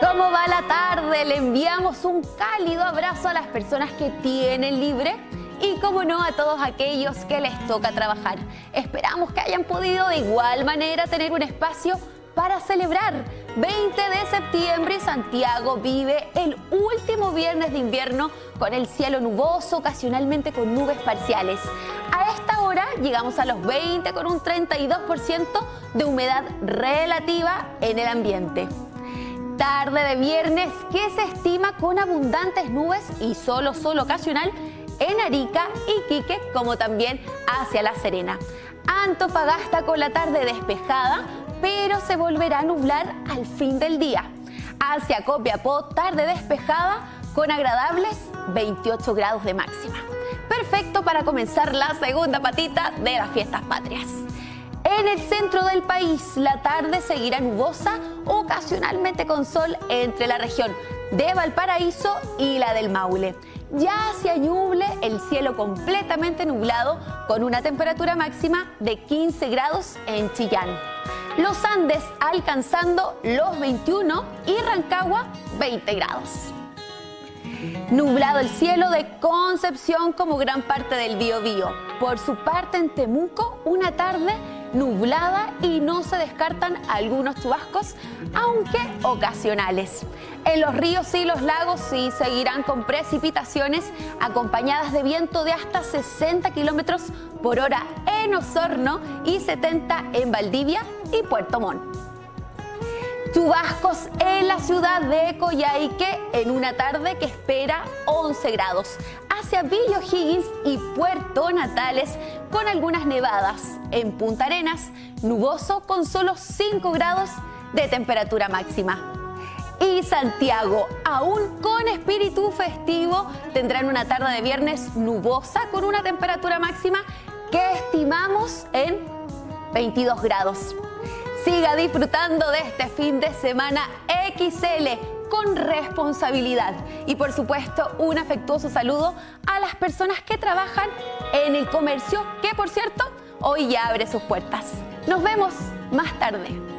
¿Cómo va la tarde? Le enviamos un cálido abrazo a las personas que tienen libre y, como no, a todos aquellos que les toca trabajar. Esperamos que hayan podido de igual manera tener un espacio para celebrar. 20 de septiembre Santiago vive el último viernes de invierno con el cielo nuboso, ocasionalmente con nubes parciales. A esta hora llegamos a los 20 con un 32% de humedad relativa en el ambiente tarde de viernes que se estima con abundantes nubes y solo sol ocasional en Arica y Quique, como también hacia La Serena. Antofagasta con la tarde despejada, pero se volverá a nublar al fin del día. Hacia Copiapó, tarde despejada con agradables 28 grados de máxima. Perfecto para comenzar la segunda patita de las fiestas patrias. En el centro del país, la tarde seguirá nubosa, ocasionalmente con sol entre la región de Valparaíso y la del Maule. Ya hacia Ñuble, el cielo completamente nublado, con una temperatura máxima de 15 grados en Chillán. Los Andes alcanzando los 21 y Rancagua 20 grados. Nublado el cielo de Concepción como gran parte del Biobío. Por su parte en Temuco, una tarde nublada y no se descartan algunos chubascos, aunque ocasionales. En los ríos y los lagos sí seguirán con precipitaciones acompañadas de viento de hasta 60 kilómetros por hora en Osorno y 70 en Valdivia y Puerto Montt. Chubascos en la ciudad de Coyhaique en una tarde que espera 11 grados. Hacia Higgins y Puerto Natales con algunas nevadas. En Punta Arenas, nuboso con solo 5 grados de temperatura máxima. Y Santiago, aún con espíritu festivo, tendrán una tarde de viernes nubosa con una temperatura máxima que estimamos en 22 grados. Siga disfrutando de este fin de semana XL con responsabilidad. Y por supuesto, un afectuoso saludo a las personas que trabajan en el comercio, que por cierto, hoy ya abre sus puertas. Nos vemos más tarde.